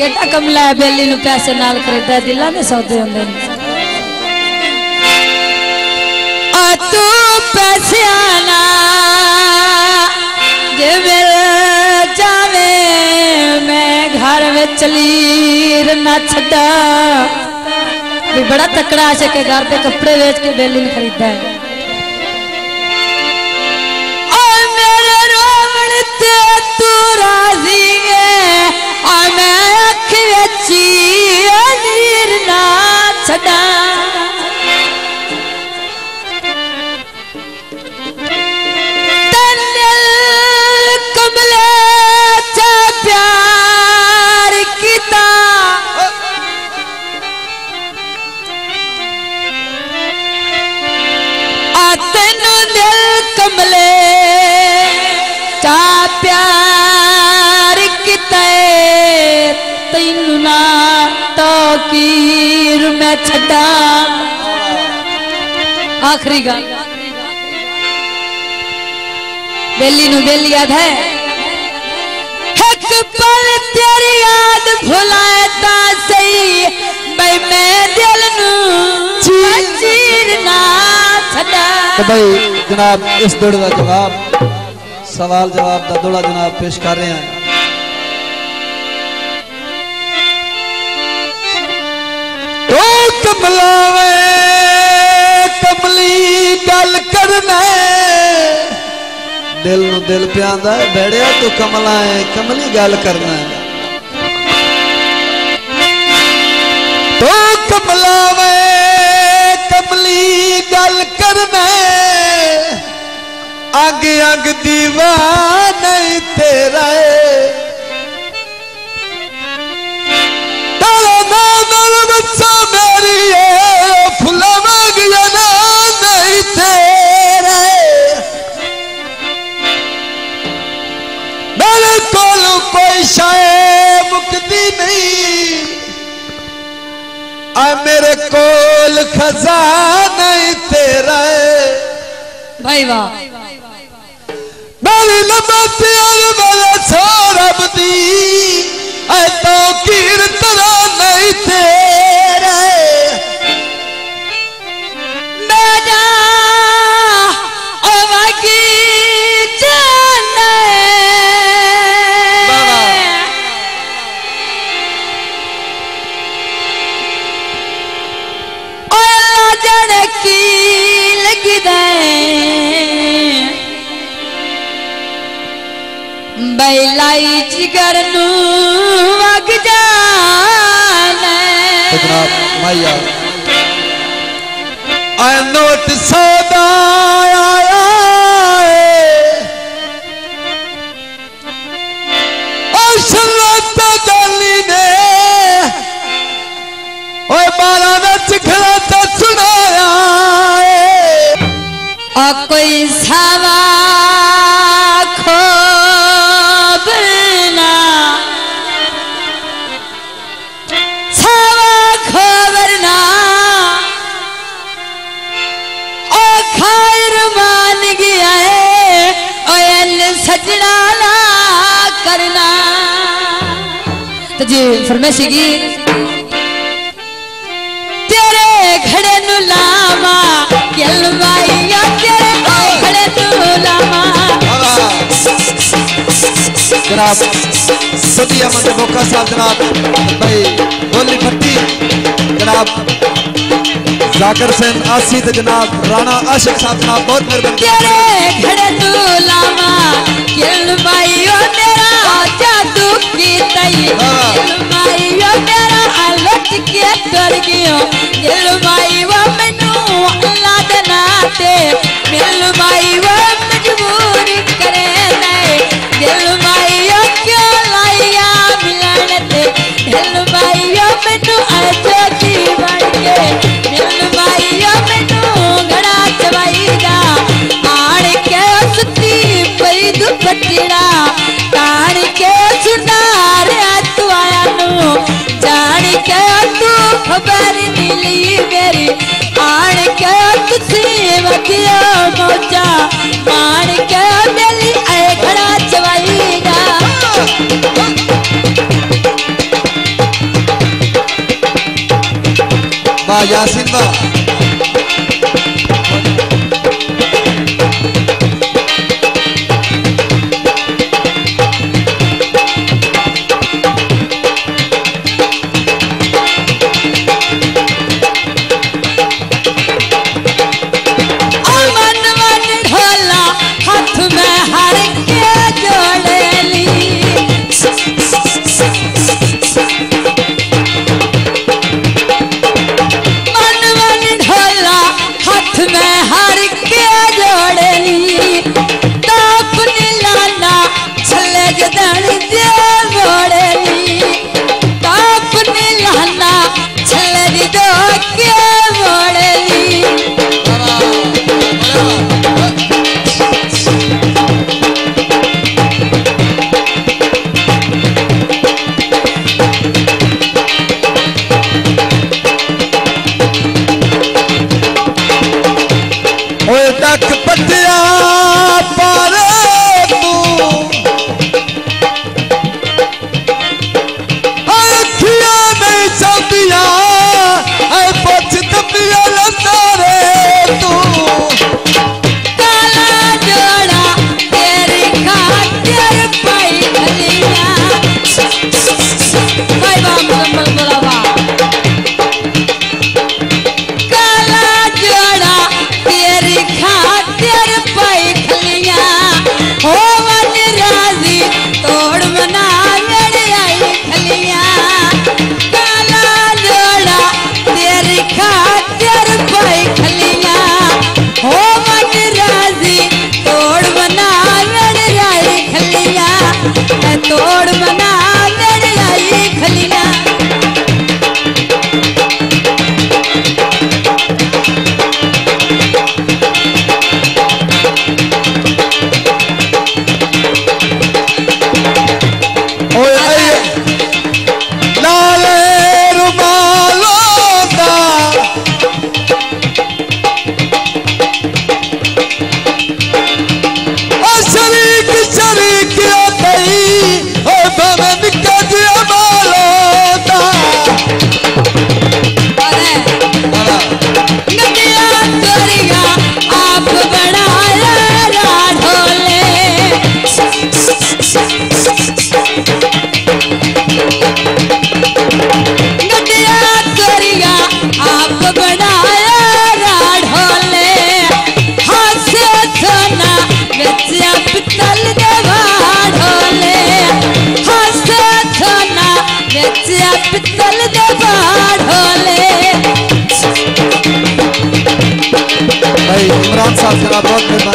ਕਿਹੜਾ ਕਮਲਾ ਹੈ ਬੇਲੀ ਨੂੰ ਪੈਸੇ ਨਾਲ ਖਰੀਦਾ ਦਿਲਾਂ ਦੇ ਸੌਦੇ ਹੁੰਦੇ ਨੇ ਆ ਤੂੰ ਪੈਸਿਆਂ ਨਾਲ ਜੇ ਮਿਲ ਜਾਵੇ ਮੈਂ ਘਰ ਵਿੱਚ ਲੀਰ ਨਾ ਛੱਡਾ ਵੀ ਬੜਾ ਤਕੜਾ ਆਸ਼ਕ ਹੈ ਘਰ ਦੇ ਕੱਪੜੇ ਵੇਚ ਕੇ ਬੇਲੀ ਨੂੰ ਖਰੀਦਾ ਹੈ ਓਏ ਮੇਰੇ ਰੋਵਣ ਤੇ ਤੂੰ पीर मैं छड़ा आखिरी गल बेली नु बेली याद है? एक पल तेरी याद भुलाए ता सही। भाई मैं दिल नु चीर ना छड़ा तो भाई जनाब, इस दौड़ का जवाब, सवाल जवाब का दौड़ा जनाब पेश कर रहे हैं। कमलावे कमली गल करना दिल दिल प्यांदा बेड़िया तू कमला है कमली गल करना है तो कमलावे कमली गल करना अग अग दीवाना तेरा है कोई मुकदी नहीं। आ मेरे कोल खजाना ही तेरा है। भाई वाह। मेरी और मेरा सौरभ दी ऐ तो कीर्तना नहीं बैलाई जिगर वग तो नोट सौदा आया खड़ा सुनाया कोई सवा जी फरमाइशी गीत तेरे घड़े नु लावा केलवाइया तेरे घड़े नु लावा। जनाब सदी अहमद बोका साहब जनाब भाई बोली भट्टी जनाब जाकर हुसैन आसी तो जनाब राणा आशिक साहब जनाब बहुत मेहरबानी। तेरे घड़े नु लावा केलवाइया वाह यासीन तोड़ मना Gracias a la